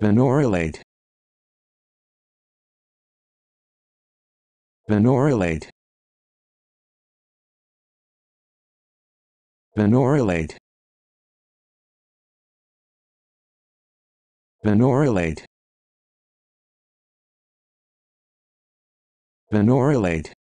Venorelate. Venorelate. Venorelate. Venorelate. Venorelate.